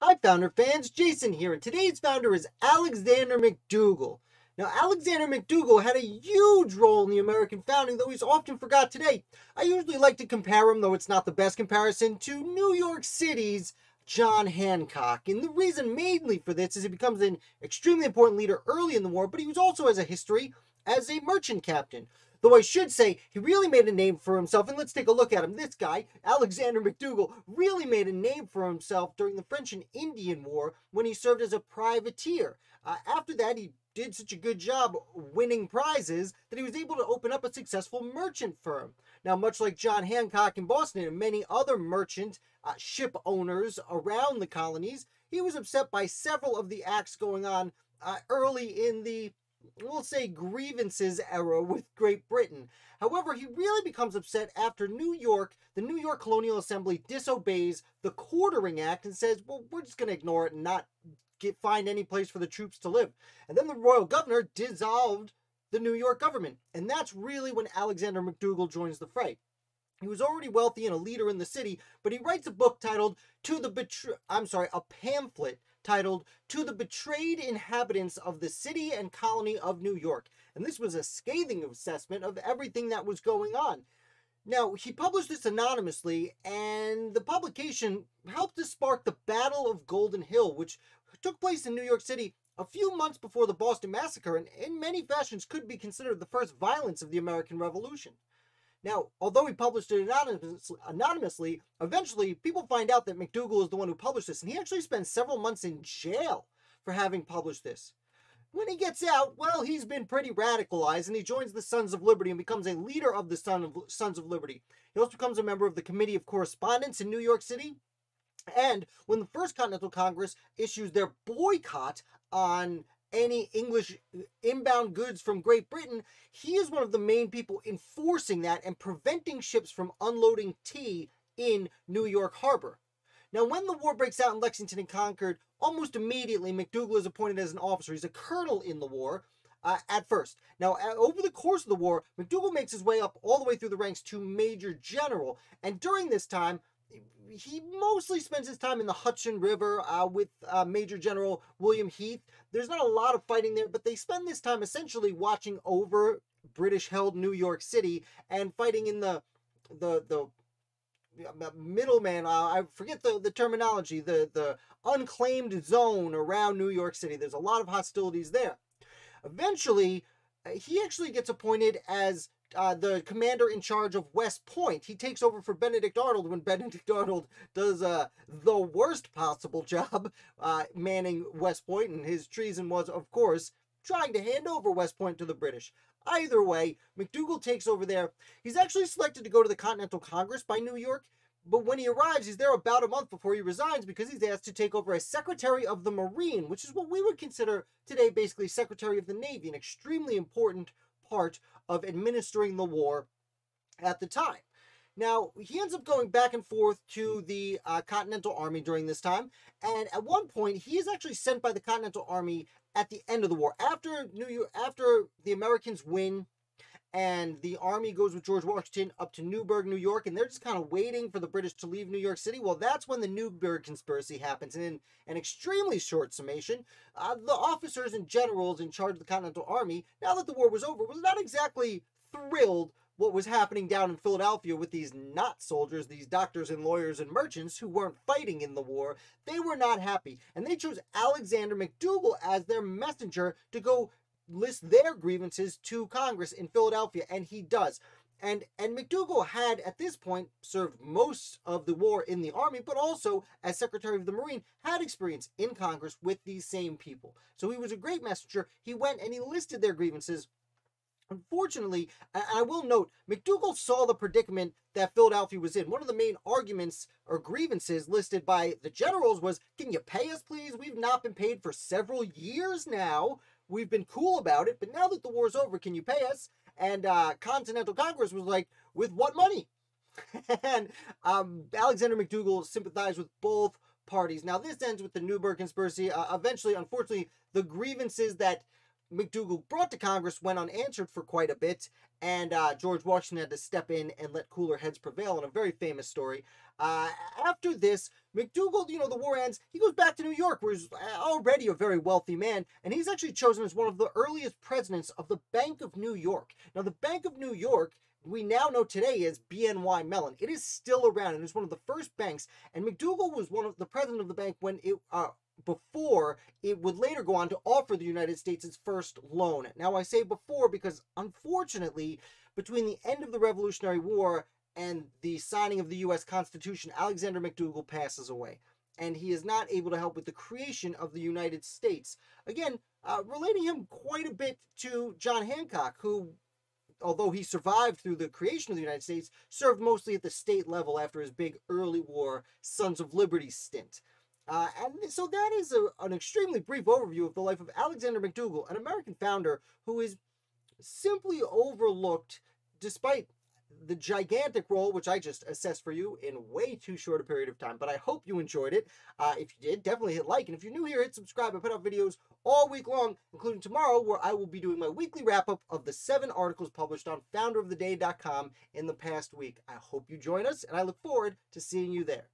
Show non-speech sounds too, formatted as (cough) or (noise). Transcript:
Hi, Founder fans. Jason here, and today's founder is Alexander McDougall. Now, Alexander McDougall had a huge role in the American founding, though he's often forgot today. I usually like to compare him, though it's not the best comparison, to New York City's John Hancock. And the reason mainly for this is he becomes an extremely important leader early in the war, but he was also has a history as a merchant captain. Though I should say, he really made a name for himself. And let's take a look at him. This guy, Alexander McDougall, really made a name for himself during the French and Indian War when he served as a privateer. Uh, after that, he did such a good job winning prizes that he was able to open up a successful merchant firm. Now, much like John Hancock in Boston and many other merchant uh, ship owners around the colonies, he was upset by several of the acts going on uh, early in the we'll say grievances era with Great Britain. However, he really becomes upset after New York, the New York Colonial Assembly disobeys the Quartering Act and says, well, we're just going to ignore it and not get find any place for the troops to live. And then the royal governor dissolved the New York government. And that's really when Alexander McDougall joins the fray. He was already wealthy and a leader in the city, but he writes a book titled "To the Betray." I'm sorry, a pamphlet titled To the Betrayed Inhabitants of the City and Colony of New York. And this was a scathing assessment of everything that was going on. Now, he published this anonymously, and the publication helped to spark the Battle of Golden Hill, which took place in New York City a few months before the Boston Massacre, and in many fashions could be considered the first violence of the American Revolution. Now, although he published it anonymously, eventually people find out that McDougall is the one who published this, and he actually spends several months in jail for having published this. When he gets out, well, he's been pretty radicalized, and he joins the Sons of Liberty and becomes a leader of the Sons of Liberty. He also becomes a member of the Committee of Correspondence in New York City. And when the First Continental Congress issues their boycott on any English uh, inbound goods from Great Britain, he is one of the main people enforcing that and preventing ships from unloading tea in New York Harbor. Now, when the war breaks out in Lexington and Concord, almost immediately McDougall is appointed as an officer. He's a colonel in the war uh, at first. Now, over the course of the war, McDougall makes his way up all the way through the ranks to major general. And during this time, he mostly spends his time in the Hudson River uh, with uh, Major General William Heath. There's not a lot of fighting there, but they spend this time essentially watching over British-held New York City and fighting in the the the middleman. Uh, I forget the, the terminology. The the unclaimed zone around New York City. There's a lot of hostilities there. Eventually, uh, he actually gets appointed as uh, the commander in charge of West Point. He takes over for Benedict Arnold when (laughs) Benedict Arnold does uh, the worst possible job (laughs) uh, manning West Point, and his treason was, of course, trying to hand over West Point to the British. Either way, McDougall takes over there. He's actually selected to go to the Continental Congress by New York, but when he arrives, he's there about a month before he resigns because he's asked to take over as Secretary of the Marine, which is what we would consider today basically Secretary of the Navy, an extremely important part of administering the war at the time. Now, he ends up going back and forth to the uh, Continental Army during this time, and at one point, he is actually sent by the Continental Army at the end of the war. After New York, after the Americans win and the army goes with George Washington up to Newburgh, New York, and they're just kind of waiting for the British to leave New York City. Well, that's when the Newburgh conspiracy happens. And in an extremely short summation, uh, the officers and generals in charge of the Continental Army, now that the war was over, was not exactly thrilled what was happening down in Philadelphia with these not soldiers, these doctors and lawyers and merchants who weren't fighting in the war. They were not happy. And they chose Alexander McDougall as their messenger to go list their grievances to Congress in Philadelphia, and he does. And and McDougall had at this point served most of the war in the army, but also as Secretary of the Marine had experience in Congress with these same people. So he was a great messenger. He went and he listed their grievances. Unfortunately, I will note, McDougall saw the predicament that Philadelphia was in. One of the main arguments or grievances listed by the generals was, can you pay us, please? We've not been paid for several years now we've been cool about it, but now that the war's over, can you pay us? And uh, Continental Congress was like, with what money? (laughs) and um, Alexander McDougall sympathized with both parties. Now, this ends with the Newburgh conspiracy. Uh, eventually, unfortunately, the grievances that McDougall brought to Congress went unanswered for quite a bit, and uh, George Washington had to step in and let cooler heads prevail in a very famous story. Uh, after this, McDougall, you know, the war ends, he goes back to New York, where he's already a very wealthy man, and he's actually chosen as one of the earliest presidents of the Bank of New York. Now, the Bank of New York we now know today as BNY Mellon. It is still around and it's one of the first banks. And McDougall was one of the president of the bank when it uh, before it would later go on to offer the United States its first loan. Now, I say before because unfortunately, between the end of the Revolutionary War and the signing of the U.S. Constitution, Alexander McDougall passes away. And he is not able to help with the creation of the United States. Again, uh, relating him quite a bit to John Hancock, who although he survived through the creation of the United States, served mostly at the state level after his big early war Sons of Liberty stint. Uh, and so that is a, an extremely brief overview of the life of Alexander McDougall, an American founder who is simply overlooked despite the gigantic role, which I just assessed for you in way too short a period of time. But I hope you enjoyed it. Uh, if you did, definitely hit like. And if you're new here, hit subscribe. I put out videos all week long, including tomorrow, where I will be doing my weekly wrap up of the seven articles published on founderoftheday.com in the past week. I hope you join us, and I look forward to seeing you there.